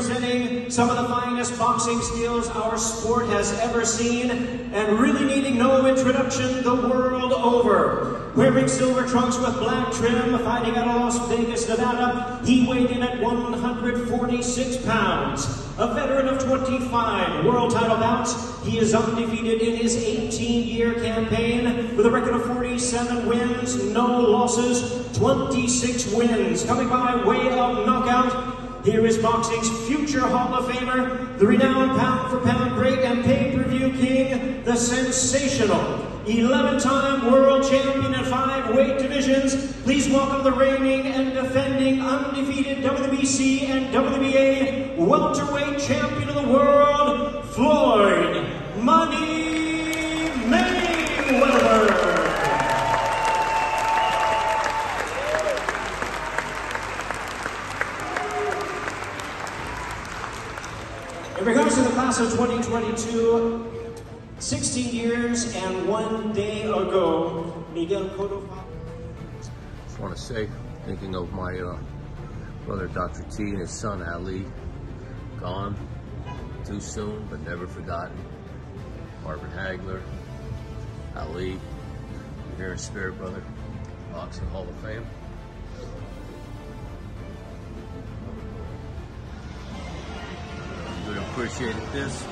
some of the finest boxing skills our sport has ever seen, and really needing no introduction the world over. Wearing silver trunks with black trim, fighting out of Las Vegas, Nevada, he weighed in at 146 pounds. A veteran of 25 world title bouts, he is undefeated in his 18-year campaign with a record of 47 wins, no losses, 26 wins. Coming by way of knockout, here is boxing's future Hall of Famer, the renowned pound for pound great and pay-per-view king, the sensational 11-time world champion in five weight divisions. Please welcome the reigning and defending undefeated WBC and WBA welterweight champion 2022, 16 years and one day ago, Miguel Cotto. Just want to say, thinking of my uh, brother Dr. T and his son Ali, gone too soon but never forgotten. Marvin Hagler, Ali, you're here in spirit, brother. Boxing Hall of Fame. Really appreciated this.